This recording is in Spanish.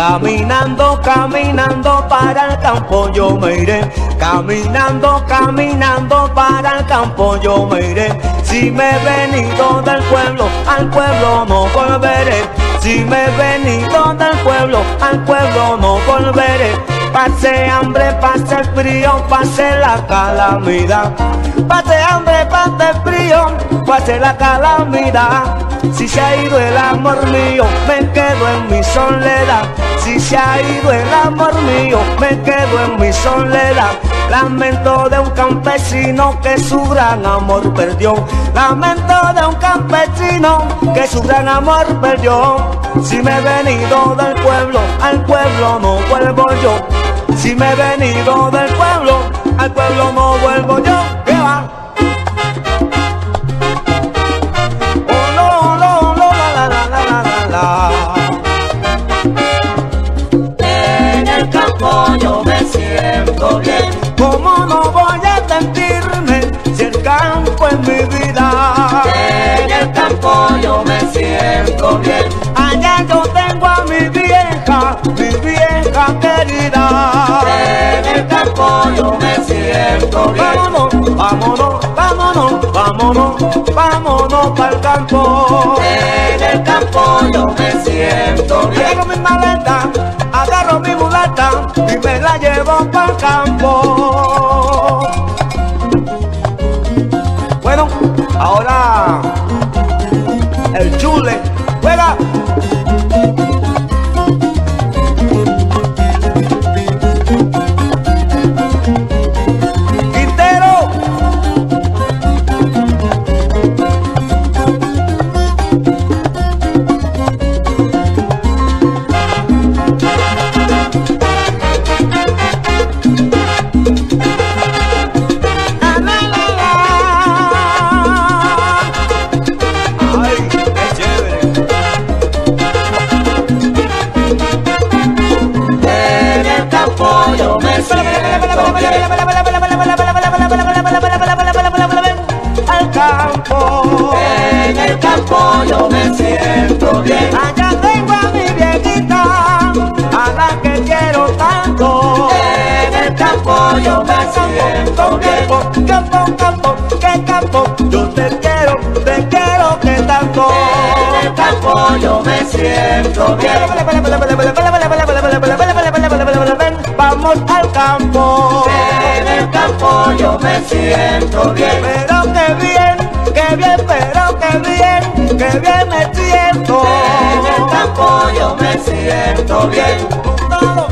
Caminando, caminando para el campo yo me iré. Caminando, caminando para el campo yo me iré. Si me he venido del pueblo, al pueblo no volveré. Si me he venido del pueblo, al pueblo no volveré. Pase hambre, pase frío, pase la calamidad. Pase hambre, pase pase la calamidad. Si se ha ido el amor mío, me quedo en mi soledad. Si se ha ido el amor mío, me quedo en mi soledad. Lamento de un campesino que su gran amor perdió. Lamento de un campesino que su gran amor perdió. Si me he venido del pueblo, al pueblo no vuelvo yo. Si me he venido del pueblo, al pueblo no vuelvo yo. ¿Qué va? El campo yo me siento bien. ¿Cómo no voy a sentirme si el campo es mi vida? En el campo yo me siento bien. Allá yo tengo a mi vieja, mi vieja querida. En el campo yo me siento bien. Vámonos, vámonos, vámonos, vámonos, vámonos para el campo. En el campo yo me siento bien. La llevo para campo. Bueno, ahora yo me siento bien. Allá tengo a mi viejita, a la que quiero tanto. En el campo yo me siento bien. Campo, campo, que campo, yo te quiero, te quiero que tanto. En el campo yo me siento bien. Vamos al campo. En el campo yo me siento bien. Pero que bien, que bien, que bien me siento. En el campo yo me siento bien. Todo